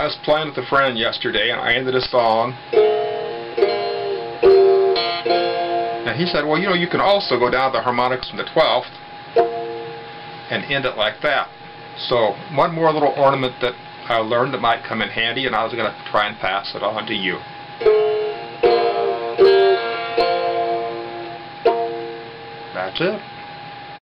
I was playing with a friend yesterday and I ended a song. And he said, well, you know, you can also go down the harmonics from the 12th and end it like that. So one more little ornament that I learned that might come in handy and I was going to try and pass it on to you. That's it.